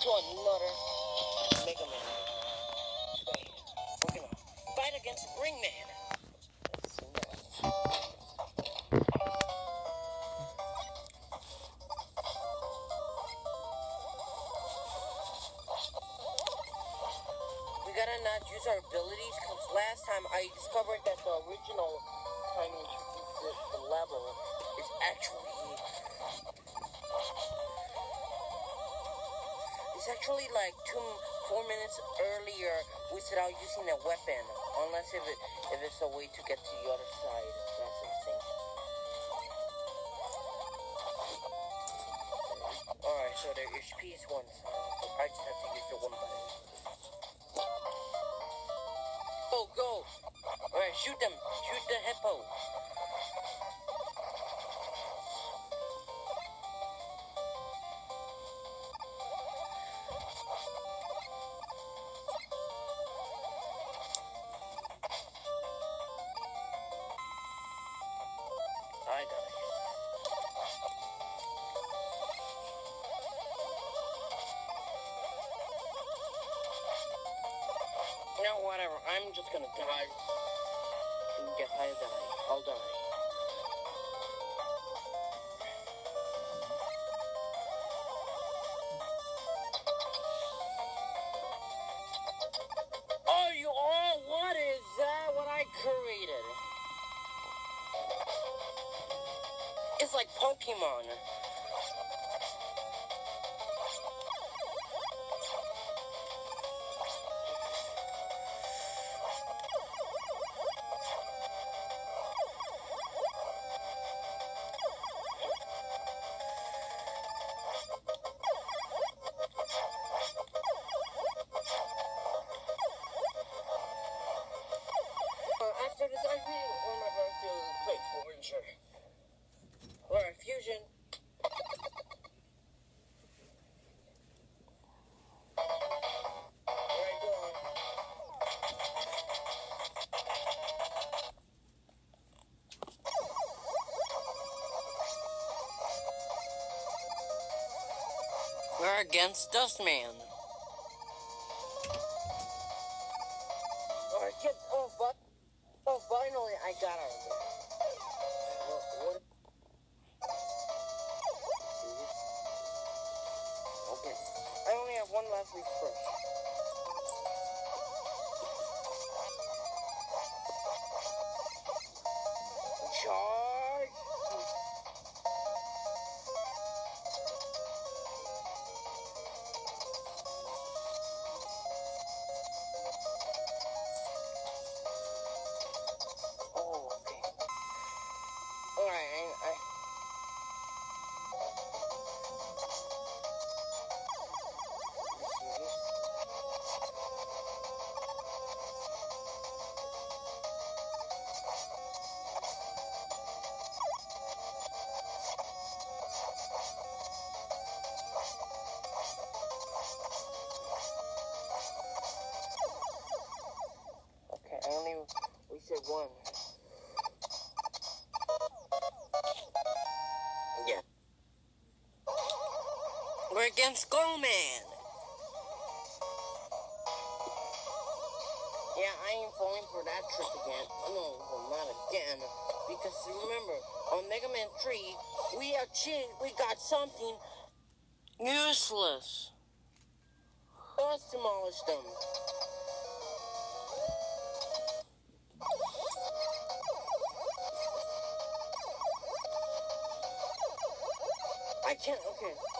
to another Mega Man. We're gonna fight against Ring Man. We gotta not use our abilities because last time I discovered that the original time the, the level is actually actually like two four minutes earlier without using a weapon unless if it if it's a way to get to the other side that's the thing alright so their HP is one I just have to use the one button Go, go. Alright, shoot them. Shoot the hippo. Whatever. I'm just gonna die. Get high, die. I'll die. Oh, you all? What is that? What I created? It's like Pokemon. We're against Dustman. Alright. Oh, but. Oh, finally, I got what? Okay. I only have one last week Charge! One. Yeah. We're against Goldman. Yeah, I ain't falling for that trick again. No, not again. Because remember, on Mega Man 3, we achieved, we got something useless. Let's demolish them. I can't, okay.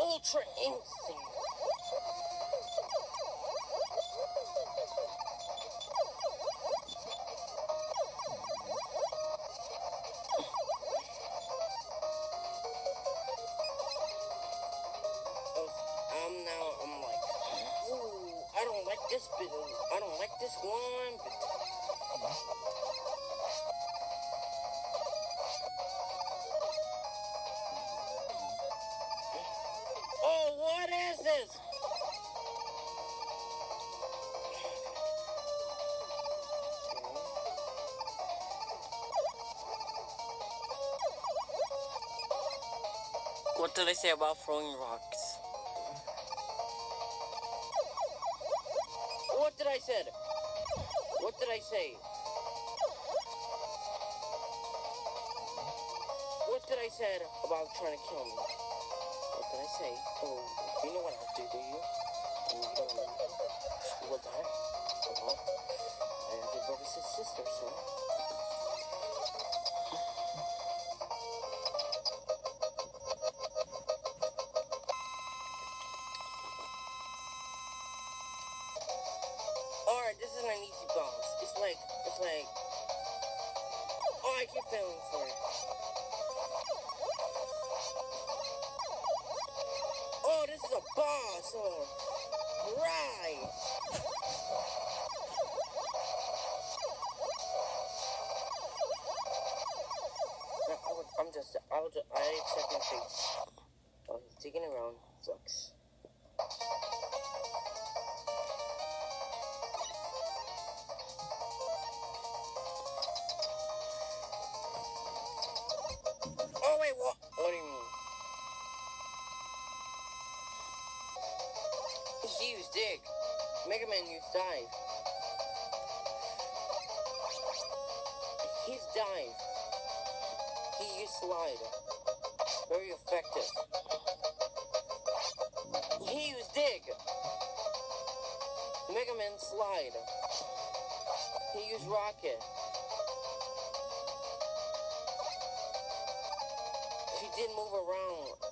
Ultra Instinct. I'm now, I'm like, ooh, I don't like this bit. I don't like this one, but. What did I say about throwing rocks? What did I say? What did I say? What did I said about trying to kill me? What did I say? Oh, you know what I'll do, do you? You will die. Well, I have your brothers and sisters, so. Alright, this is an easy boss. It's like, it's like, oh, I keep failing for it. Oh, this is a boss. Oh, right. I would, I'm just, I would, I accept my fate. Oh, he's digging around. Sucks. He used dig. Mega Man used dive. He's dive. He used slide. Very effective. He used dig. Mega Man slide. He used rocket. He didn't move around.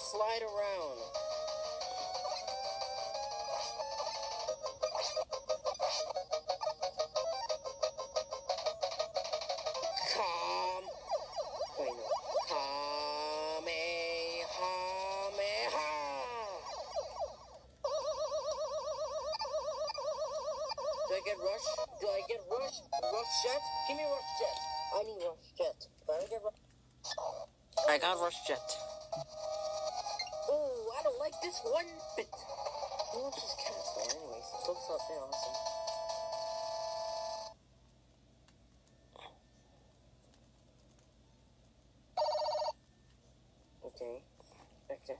Slide around. Come. Wait, no. Do I get rush? Do I get rush? Rush jet? Give me rush jet. I need rush jet. Do I get rush? I got Rush Jet. I like this one bit. No, it's just cast there anyways. It looks up there awesome. Okay. Okay.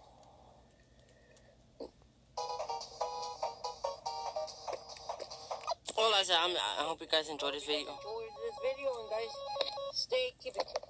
Well, I said, I'm, I hope you guys enjoyed this video. Enjoy this video and guys, stay, keep it